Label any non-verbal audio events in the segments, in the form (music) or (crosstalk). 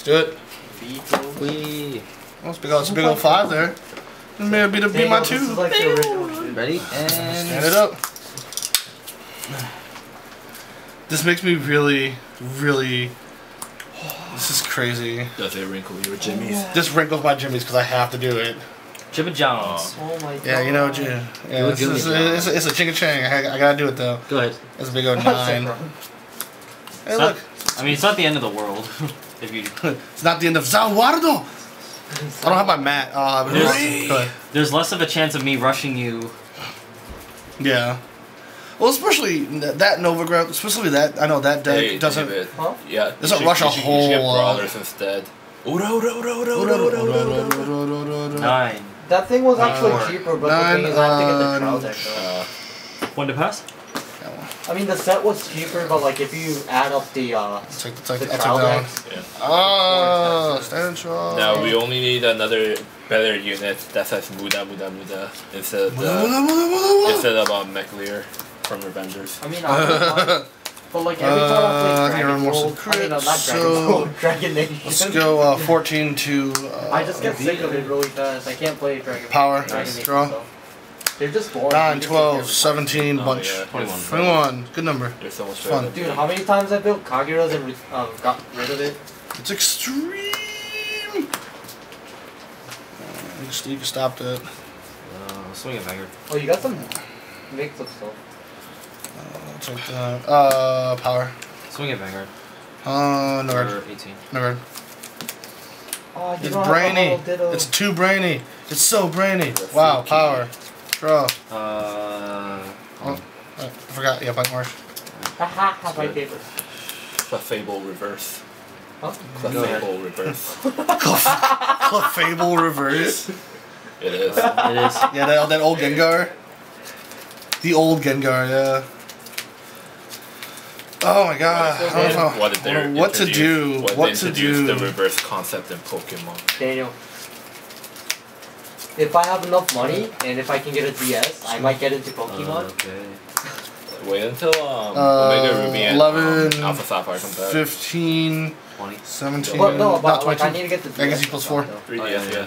Let's do it. Beatles. We Oh, it's big old, it's a big old five there. This may be the be my Daniel, This is two. like the original shit. ready Stand it up. This makes me really, really. This is crazy. Does it wrinkle your jimmies? This wrinkles my jimmies because I have to do it. Jimmy Jones. Oh my god. Yeah, you know, Jim. Yeah, Do a it's, Jimmy it's, Jones. it's, it's a ching chang. I, I gotta do it though. Go ahead. It's a big old (laughs) nine. Hey, not- look. I mean, it's not the end of the world. (laughs) if you (laughs) It's not the end of Zawardo. I don't have my mat. Uh, There's- there's less of a chance of me rushing you. Yeah. Well, especially th- that Novigrad, especially that I know that deck Hey, doesn't. David. Huh? Yeah. Doesn't you should- rush a you should- you should get whole, uh, brawlers instead. Ura, ura, ura, ura, ura, ura, ura, ura. Nine. That thing was actually cheaper, but nine, the thing is, I have to get the trial deck though. Uh, One to pass. That one. I mean, the set was cheaper, but like if you add up the uh, take, take, the let's trial that one. decks, yeah. Oh, stand strong. Now we only need another better unit that says Muda Muda Muda instead of Muda, the, muda, muda, muda, muda. instead of um, McLear from Revengers. I mean, I don't (laughs) but like every time Uh, I play Dragon Ball, I mean, uh, crits, not Dragon so- Ball, (laughs) Dragon Nation. Let's go uh, 14 to. Uh, I just get sick of it really fast. I can't play Dragon Power. Dragon Nice. Nation Draw. stuff. They're just boring. 9, 12, 17, Oh, bunch. yeah. 21. 21. Good number. There's so much Fun. better. Dude, how many times I built Kagura's and re- um, got rid of it? It's extreme. Uh, just- you can stop that. Uh, swing at Vanguard. Oh, you got some mix of stuff. Uh, take that. Uh, power. Swing at Vanguard. Uh, no guard. For 18. No guard. Oh, It's don't have a brainy. It's too brainy. It's so brainy. Wow, power. Draw. Uh, Oh, I forgot. Yeah, bite marsh. Haha, have my favorite. Clefable reverse. Huh? Go ahead. Clefable reverse. (laughs) Clefable reverse. It is. it is. Yeah, that, that old Gengar. The old Gengar, yeah. Oh my god. I don't know how- What did they I don't know what to do. What, What to do. the reverse concept in Pokemon. Daniel. If I have enough money and if I can get a DS, I might get into Pokemon. Okay. Wait until um, Uh, Omega Ruby and 11, um, Alpha Sapphire comes out. 15, 20. 17, but no, not but like I need to get the DS. Legacy plus four. though. 3DS, Oh, yeah, yeah. yeah.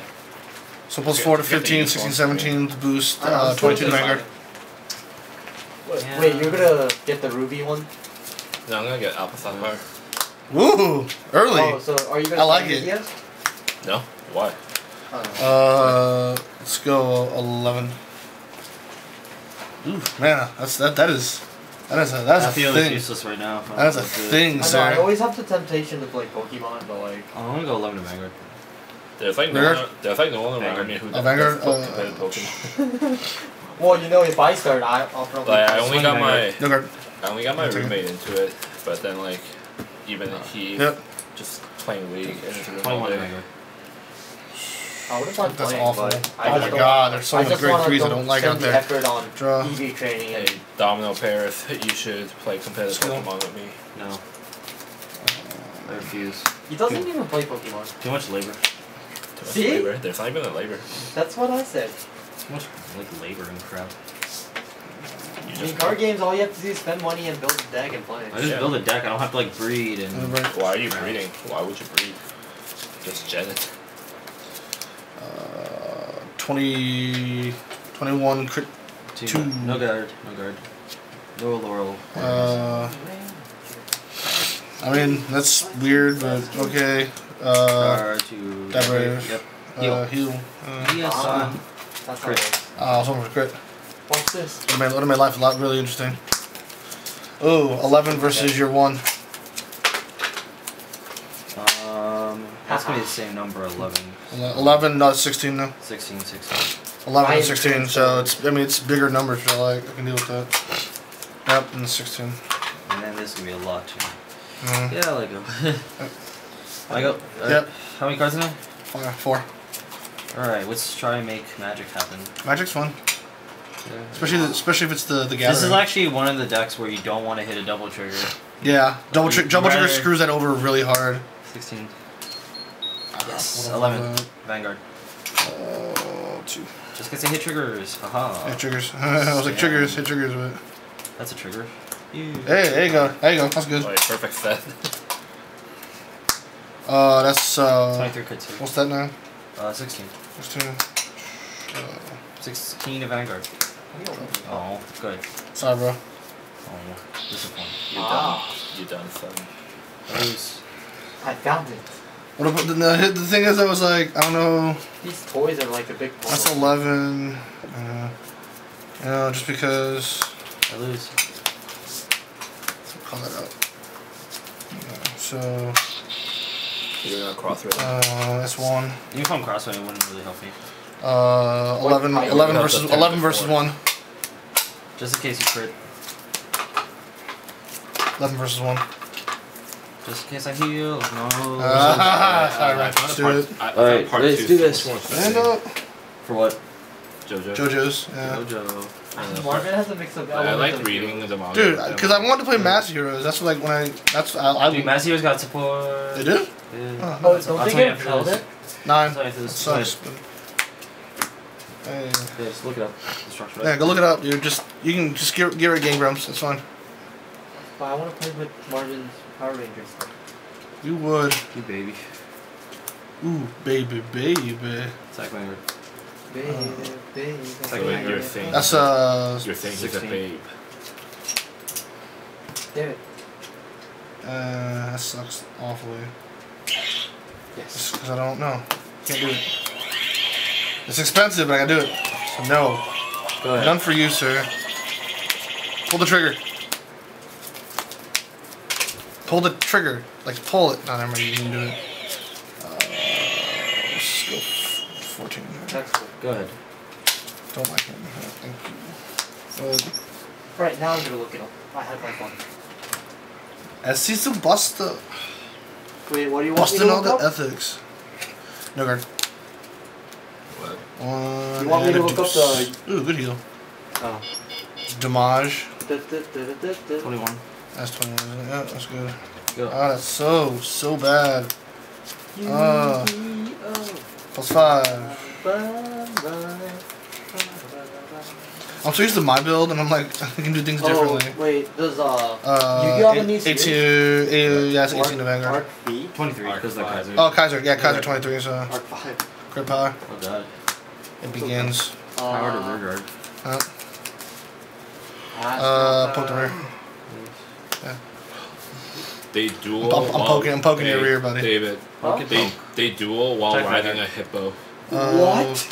So plus Get- 4 to get 15, 16, 17 to boost, I know, uh, 22 to Vanguard. Wait, Yeah. wait, you're gonna get the Ruby one? No, I'm gonna get Alpha Sapphire. Woo! Early! Oh, so are you gonna I like it. the DS? No? Why? Uh, let's go 11. Ooh, man, that's that. That is, that is a that's I a feel it's thing. useless right now. That is a That's it. thing, I know, I always have the temptation to play Pokemon, but like, Oh, I'm gonna go 11 to Vanguard. There's like no Vanguard? one, there's like no one around Vanguard. me who Oh, does Vanguard? does Uh, competitive Pokemon. (laughs) well, you know, if I start, I, I'll probably. Like I only Swing got my Vanguard. No. I only got my I'll take it. roommate into it, but then like even he Yep. just playing League and it's 21 all to day. Vanguard. I would have fun That's playing, awful. but I Oh just my don't- god, there's so I many just great wanna threes I don't don't like spend out the there. effort on Draw. EV training and Hey, Domino Paris, (laughs) you should play competitive Skill. Pokemon with me. No. I refuse. he doesn't even play Pokemon. Too much labor. Too much See? labor. There's not even a labor. That's what I said. Too much like labor and crap. You In just card games, all you have to do is spend money and build a deck and play. I just Yeah. build a deck. I don't have to like breed and. Why are you breeding? Why would you breed? Just gen it. Uh, 20, 21 crit. Two. Two. No guard. No guard. No laurel. Uh, I mean, that's weird, but okay. Uh, Guard to. Diverse. Yep. uh, heal. Uh, Yes. Ah. Um, That's Crit. it works. uh, I was hoping for crit. Watch this. Would have made, would've made life a lot really interesting. Oh, 11 versus your 1. That's gonna be the same number. 11. 11, no, it's 16 now. 16, 16. 11 I and 16, so so- it's, I mean, it's bigger numbers, so like, I can deal with that. Yep, and 16. And then this is gonna be a lot too. Mm. Yeah, I like go. (laughs) I go. Uh, Yep. How many cards in there? Four. Four. Alright, let's try and make magic happen. Magic's fun. Especially, especially if it's the, the gathering. This is actually one of the decks where you don't want to hit a double trigger. Yeah, double, tri- You'd double trigger screws that over really hard. 16. Yes, 11. Vanguard. Uh, two. Just gets to hit triggers. Haha. Hit triggers. (laughs) I was like, Yeah. triggers, hit triggers, but. That's a trigger. Hey, there you go. There you go. That's good. Like perfect set. (laughs) Uh, that's uh, 23 crit 2. what's that now? Uh, 16. What's two? Uh, 16 of Vanguard. Oh, good. sorry, bro. Oh, yeah. disappointing. You're Ah. done. You're done, son. I found it. What about the, the, the thing is, I was like, I don't know. These toys are like a big That's puzzle. eleven. Uh, you know, just because. I lose. Call that out. Yeah, so You're gonna cross road. uh, that's one. Even if I'm crossway, it wouldn't really help me. Uh, 11, 11 versus 11 versus one. Just in case you crit. 11 versus one. Just in case I heal. No. Ah, (laughs) sorry, I right. Let's do part- it. I- I Alright, let's two do this. Stand up. For what? Jojo. JoJo's. Yeah. Jojo. And the part- Marvin has a mix of I like reading heroes. the manga. Dude, because I wanted to play Master Heroes. That's like when I. That's I. I Dude, Mazio's got support. they do? Yeah. Oh, nice. don't I'll they tell you get after held this. it? Nine. Sorry, for That this. sucks. Hey. Yeah, just look it up. The structure. Yeah, go look it up, dude. Just you can just get get rid of Game Grumps. It's fine. But I want to play with Marvin's Power Rangers. You would. You baby. Ooh, baby, baby. Attack Vanguard. Baby, baby. It's like wait, Vanguard. your thing. That's uh. Your thing is a babe. Damn it. Uh, that sucks awfully. Yes. Just because I don't know. Can't do it. It's expensive, but I gotta do it. So no. Go ahead. None for you, sir. Pull the trigger. Pull the trigger. Like, pull it. No, never mind. You can do it. Uh, let's go f- 14. That's cool. Go ahead. Don't like him. Uh, Thank you. But, Right now I'm gonna look it up. I had my phone. SC still busta. Wait, what do you want me Busting to all look the up? ethics. No guard. What? One. You want me to a look up the... Ooh, good heal. Oh. Damage. Da, da, da, da, da, da. 21. That's 21, isn't? Yeah, that's good. Go. Ah, that's so, so bad. You, oh. Plus 5. Ba, ba, ba, ba, ba. I'm so used to my build, and I'm like, (laughs) I can do things differently. Oh, wait, does uh, Uh, Yu-Gi-Oh have a new 18, series? eh, yeah, it's 18 to Arc- Vanguard. Arc V? 23. Arc Because the. Kaiser. Oh, Kaiser, yeah, Kaiser 23, so Arc 5. crit power. Oh god. It begins. Power to Uh, rear guard. Uh, uh, poke the rear. They duel. I'm- I'm while- poking- I'm poking your rear, buddy. David. Huh? They they duel while Attack riding a hippo. Uh, What?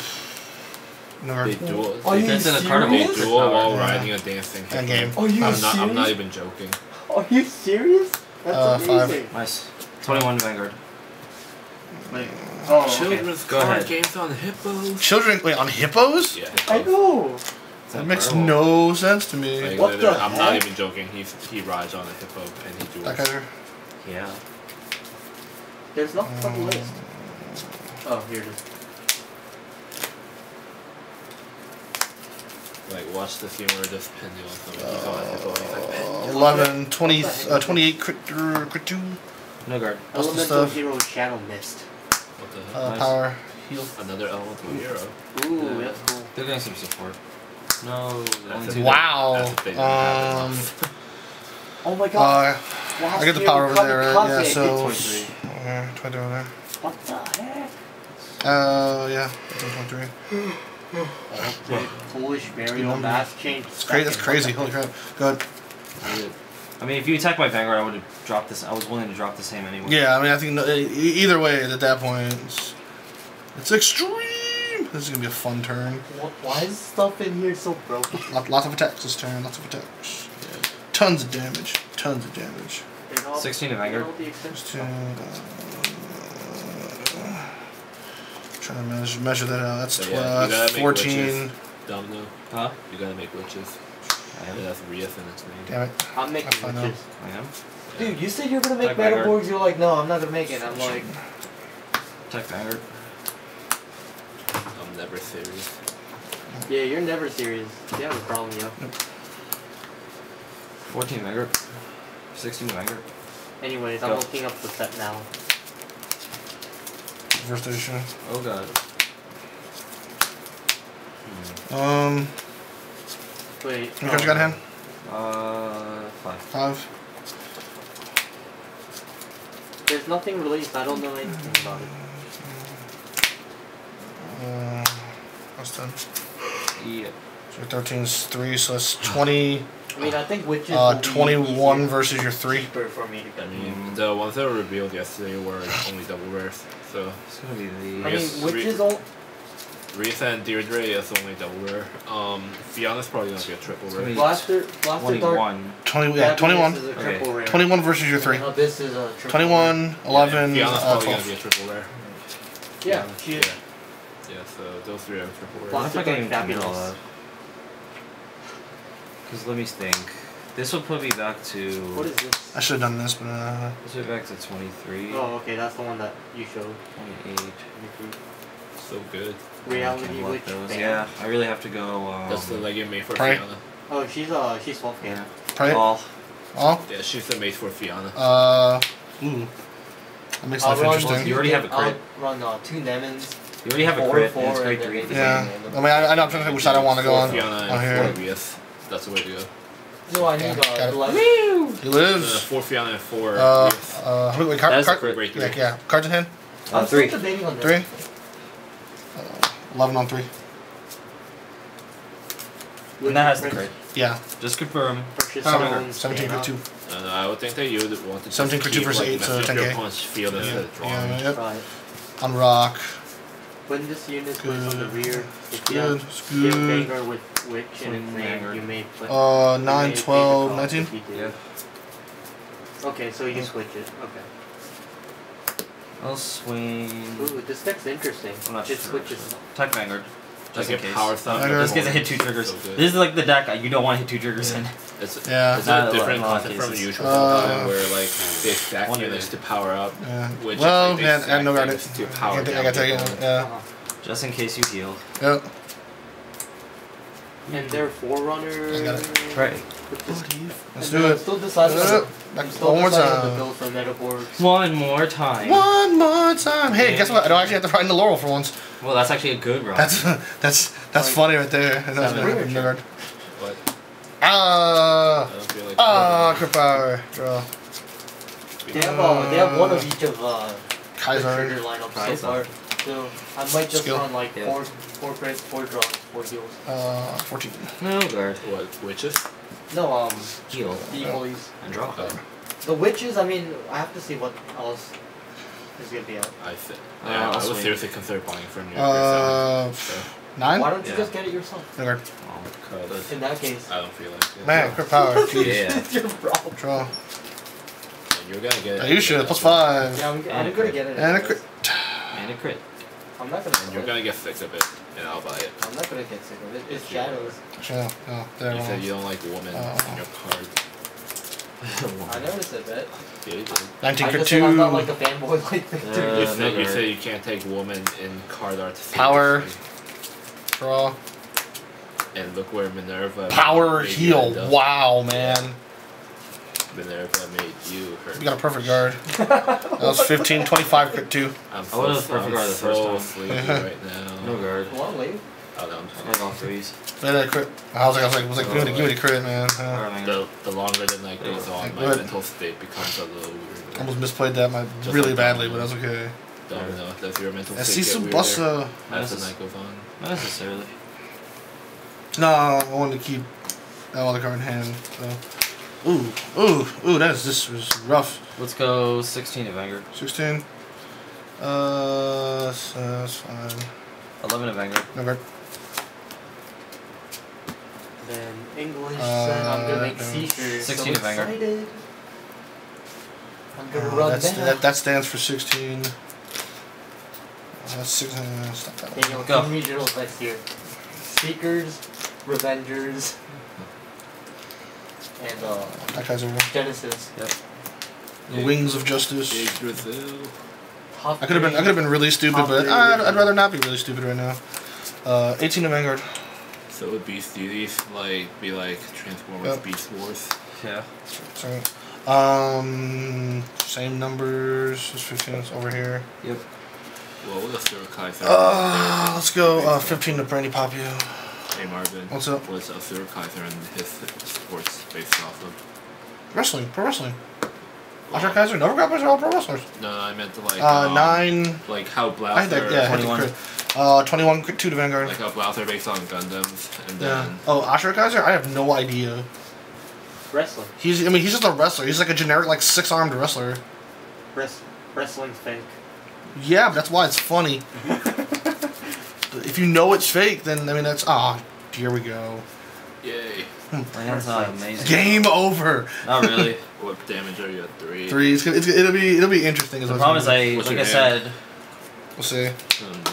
No, They duel. Are they, you Defense in a they carnival. serious? duel while Yeah. riding a dancing hippo. End game. Are you I'm serious? not. I'm not even joking. Are you serious? That's Uh, five. amazing. Nice. 21 Vanguard. Wait. Oh. Children's Go card games on hippos. Children, wait, on hippos? Yeah. I know. That makes Incredible. no sense to me. Like, What the I'm not even joking. He's he rides on a hippo and he duels. That Kaiser. Yeah. There's nothing on the Mm. list. Oh, here it is. Like watch the scene where this pendulum something. He's on hippo and he's like Uh, pendulum. 11, 20, uh, 28 crit, uh, crit 2. No guard. What's the Elemental stuff? Hero Channel Mist. What the hell? Uh, Nice. Power. Heal. Another elemental hero. Ooh, Yeah. that's cool. They're getting some support. No. That's Wow. That's if they didn't have Um. (laughs) Oh my god. uh, I get the power over there, right? Yeah, so. 23. Yeah, 20 over there. What the heck? Uh, yeah, 23. (gasps) Ultimate Foolish Mario number. Mask Change. It's crazy. That's crazy. Holy crap. Good. I mean, if you attack my Vanguard, I would have dropped this. I was willing to drop the same anyway. Yeah, I mean, I think no, e- either way, at that point, it's, it's extreme. This is gonna be a fun turn. Why is stuff in here so broken? (laughs) Lot, lots of attacks this turn. Lots of attacks. Tons of damage. Tons of damage. They're not- 16 to they're Vanguard. not the extension Just to, stuff. uh, trying to measure, measure that out. That's So, 12, yeah, you gotta 14. Domino. Huh? You gotta make witches. I Yeah, am. that's Rieth and its name. Damn it. I'm making I witches. I am. Dude, you said you were gonna make Attack Metal You're like, no, I'm not gonna make it. I'm like, Attack Vanguard. I'm never serious. yeah, you're never serious. You have a problem, yo. 14 Vanguard. 16 Vanguard. Anyways, I'm looking up the set now. First edition. Oh god. Um, Wait. how many cards you got in hand? Uh, five. Five. There's nothing released. I don't know anything about it. Uh, that's done. Yeah. So 13 is 3, so that's 20, I mean, I think witches. uh, 21 versus your 3. for me to I get. mean, the ones that were revealed yesterday were only double rares. So It's gonna be the. I Yes, mean, witches all. Wreath and Deirdre is only double rare. Um, Fiona's probably gonna be a triple It's gonna rare. be Blaster, Blaster Dark. 21. 20, yeah, 21. Is a Okay. rare. 21 versus your 3. And Abyss is a triple 21, 11, Yeah, Fiona's uh, probably gonna be a triple rare. Rare. Yeah, she is. Yeah, so those three are triple Blaster rare. What if I can even Dark commit Fabulous. Because let me think. This will put me back to. What is this? I should have done this, but uh, This will be back to 23. Oh, okay, that's the one that you showed. 28. So good. Reality Can't Witch. Yeah, I really have to go. Um, That's the legging made for Pray. Fiona. Oh, she's uh, she's swamp game. Yeah. pray. All. Oh, Yeah, she's the mate for Fiona. uh, ooh. That makes I'll life interesting. You already have a crit. I'll run uh, two Nemons. You already have a Four, crit. four, and it's and grade 3. maybe- Yeah. I mean, I, I know I'm trying to think which side I want to go on. Fiona on here. four VS. That's the way to go. No, I need Yeah, got uh, it. eleven. He Uh, lives. four Fiona and four Uh, VS. uh, how wait, card, That's the card, crit. Grade three. yeah, yeah, cards in hand. Uh, I'm three. still debating on. Three. Uh, 11 on 3. And that has the crit. Yeah. Just confirm. Purchase Oh, 17 Mana. for 2. I don't I would think that you would want to just 17 for two keep, versus like, eight, so 10K. your opponent's field instead of. Yeah, yep. Right. On rock. When this unit is placed on the Good. rear, It's if you good. have It's you have good. Vanguard with Witch and its name, you may put. Uh, you 9, 12, 19? if you did. Yeah. Okay, so you switch it. Okay. I'll swing. Ooh, this deck's interesting. I'm not It sure. switches. Attack Vanguard. Just Like in a case. power thumb. Just because I hit two triggers. So this is like the deck you don't want to hit two triggers in. It's, Yeah. it's Not a a different a lot concept from the usual Uh, where like they stack One of units to power up, Yeah. which well, is like they and, stack and no guard it. to I power gotta, I down gotta tell you. Yeah. Just in case you heal. Yep. And their forerunner. I got it. Right. Let's do it. Still deciding. on the- Yep. I'm Back still one more deciding on the time. build for Metalborgs. One more time. One more time. Hey, guess what? I don't actually have to ride in the laurel for once. Well, that's actually a good run. That's that's that's Like- funny right there. That's Seven. no no guard. But Ah. I don't feel like Ah, crit power. Draw. They have uh, they have one of each of uh, the Kaiser. trigger lineup so far. So I might just Skill. run like Yeah. four four crits, four draws, four heals. Uh, 14. No guard. what witches? No, um, Heal. the equalies. And draw. Oh, The witches. I mean, I have to see what else is gonna be out. I th- Uh, yeah, I'll I would swing. seriously consider buying for new. Uh, so, nine. Why don't you Yeah. just get it yourself? No guard. Oh, cause In that case, I don't feel like it. Man, crit power. (laughs) Jeez. Yeah. it's your problem. Draw. And you're gonna get. Yeah, you should. Plus five. Yeah, I'm, And I'm gonna get it. And a crit. And a crit. I'm not gonna. And you're gonna get sick of it, and I'll buy it. I'm not gonna get sick of it. It's If you are. shadows. Actually, no. No. There. You said you don't like women Oh. in your card. I never said that. Yeah, you did. I crit just said I'm not like two. a fanboy (laughs) like Victor. Uh, you no said you guard. said you can't take woman in card art. Power. Draw. And look where Minerva. Power made you heal. up. Wow, man. Minerva made you hurt. We got a perfect guard. (laughs) That was 15, 25 crit two. I'm I so, would've perfect I'm guard the first so time. sleepy (laughs) right now. No guard. Come on, leave. Oh, no, I'm I like all threes. Yeah, that crit. I was like, I was like, I was like, give me the, give me the crit, man. Uh, the, the longer the night goes on, my Good. mental state becomes a little weird. almost misplayed that my Just really like badly, but that's okay. Don't know. Does your mental I state see get weirder Subasa. as the Nice. night goes on? Not necessarily. No, I wanted to keep that other card in hand. So. Ooh, ooh, ooh, that's this was rough. Let's go 16 of anger. 16. Uh, so that's fine. 11 of anger. No guard. Then English Uh, said I'm gonna make no. seizures. 16 so to Vanguard. excited. I'm gonna Uh, run that's, that. that, that stands for 16. Uh, six, uh, stop that Okay, one. you'll Go. Team regionals next year. Speakers, Revengers, and uh, That guy's over. Genesis. The Wings of Justice. Big Brazil. Top I could have been I could have been really stupid, Top but. I'd, I'd rather not be really stupid right now. Uh, 18 to Vanguard. So it would Beast Deities like be like Transformers Yep. Beast Wars? Yeah. Um, same numbers. Just 15 over here. Yep. Well, what Asura Kaiser? Uh, let's go. Uh, 15 to Brandy Papio. hey Marvin. What's up? What's Asura Kaiser and his sports based off of? Wrestling, pro wrestling. Asura Kaiser, Nova Grapplers are all pro wrestlers. No, no, I meant to like. Uh, um, nine. Like how Blauther. I had that, yeah, I had the 21. Crit. Uh, 21 crit 2 to Vanguard. Like how Blauther based on Gundams, and yeah. then. Oh, Asura Kaiser? I have no idea. Wrestling. He's, I mean, he's just a wrestler. He's like a generic, like, six armed wrestler. Wrest- wrestling's fake. Yeah, but that's why it's funny. (laughs) if you know it's fake, then, I mean, that's. Ah, here we go. Yay. My hand's not amazing. Game over. Not really. (laughs) What damage are you at three? Three. It's, gonna- it's, it'll be it'll be interesting. Is The what problem is. I What's like I your said, We'll see. Um,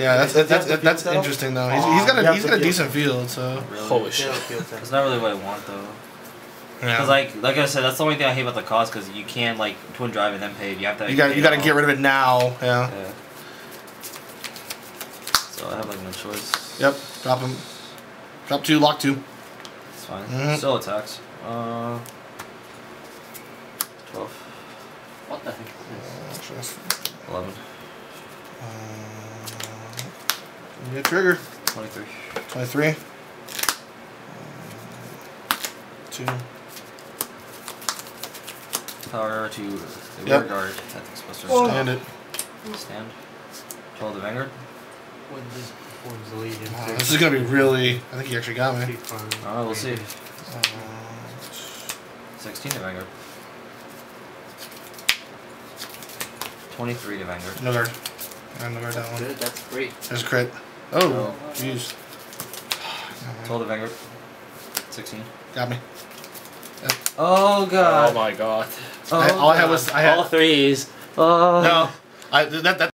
Yeah, that's Does he that's that's, that's interesting though. He's, he's got he a has got a decent field, so really, Holy shit. Yeah, field set. it's not really what I want though. yeah. Cause like like I said, that's the only thing I hate about the cost. Cause you can't like twin drive and then pay. You have to. you got you got to get rid of of it now. Yeah. Yeah. So I have like no choice. Yep. Drop him. Drop two. Lock two. It's fine. Mhm. Still attacks. Uh. Twelve. What the heck is this? Eleven. Uh, yeah, trigger. Twenty-three. Twenty three. Two. Power to the Yep. rear guard. I think supposed to Stand it. stand. Twelve the Vanguard. When this performs Wow, this is gonna be really. I think he actually got me. Chief Alright, we'll see. Uh, Sixteen to Vanguard. Twenty-three to Vanguard. no guard. Yeah, no guard that one. Good, that's great. There's crit. Oh, No. jeez. Twelve to Vanguard. Sixteen. Got me. Oh oh god. Oh my god. Oh, I, all I had was I had All threes. Oh. no. I that that